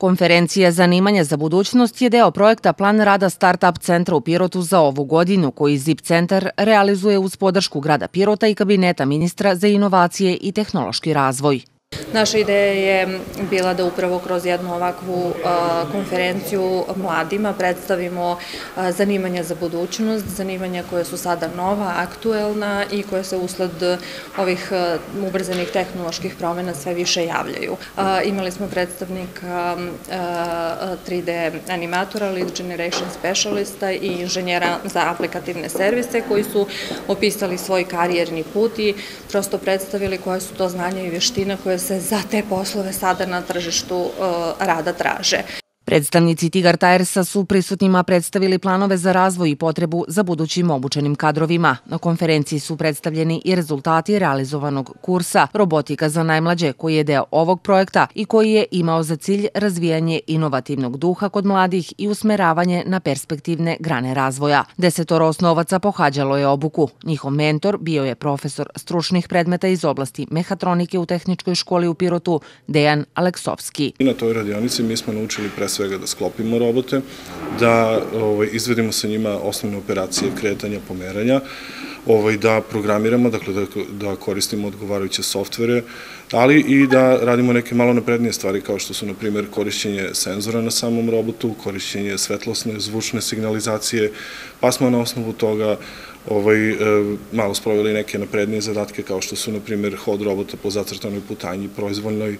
Konferencija Zanimanja za budućnost je deo projekta Plan rada Startup centra u Pirotu za ovu godinu, koji ZIP centar realizuje uz podršku grada Pirota i kabineta ministra za inovacije i tehnološki razvoj. Naša ideja je bila da upravo kroz jednu ovakvu konferenciju mladima predstavimo zanimanja za budućnost, zanimanja koje su sada nova, aktuelna i koje se usled ovih ubrzanih tehnoloških promena sve više javljaju. Imali smo predstavnika 3D animatora, lead generation specialista i inženjera za aplikativne servise koji su opisali svoj karijerni put i prosto predstavili koje su to znanja i vještine koje se za te poslove sada na tržištu uh, rada traže. Predstavnici Tigar Tigersa su prisutnima predstavili planove za razvoj i potrebu za budućim obučenim kadrovima. Na konferenciji su predstavljeni i rezultati realizovanog kursa Robotika za najmlađe, koji je deo ovog projekta i koji je imao za cilj razvijanje inovativnog duha kod mladih i usmeravanje na perspektivne grane razvoja. Desetoro osnovaca pohađalo je obuku. Njihov mentor bio je profesor stručnih predmeta iz oblasti mehatronike u Tehničkoj školi u Pirotu, Dejan Aleksovski. Na toj radionici mi smo naučili pre svega da sklopimo robote, da ovaj, izvedimo sa njima osnovne operacije kretanja, pomeranja, ovaj, da programiramo, dakle da, da koristimo odgovarajuće softvere, ali i da radimo neke malo naprednije stvari kao što su, na primjer, korišćenje senzora na samom robotu, korišćenje svetlosne, zvučne signalizacije, pa smo na osnovu toga ovaj, e, malo sproveli neke naprednije zadatke kao što su, na primjer, hod robota po zacrtanoj putanji, proizvoljnoj, e,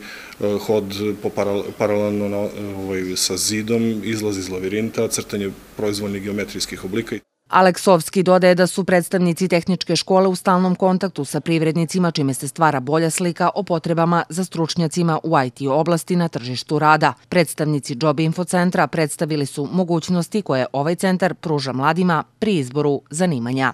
hod po paralelno ovaj, sa zidom, izlaz iz lavirinta, crtanje proizvoljnih geometrijskih oblika. Aleksovski dodaje da su predstavnici tehničke škole u stalnom kontaktu sa privrednicima, čime se stvara bolja slika o potrebama za stručnjacima u IT oblasti na tržištu rada. Predstavnici Job Info centra predstavili su mogućnosti koje ovaj centar pruža mladima pri izboru zanimanja.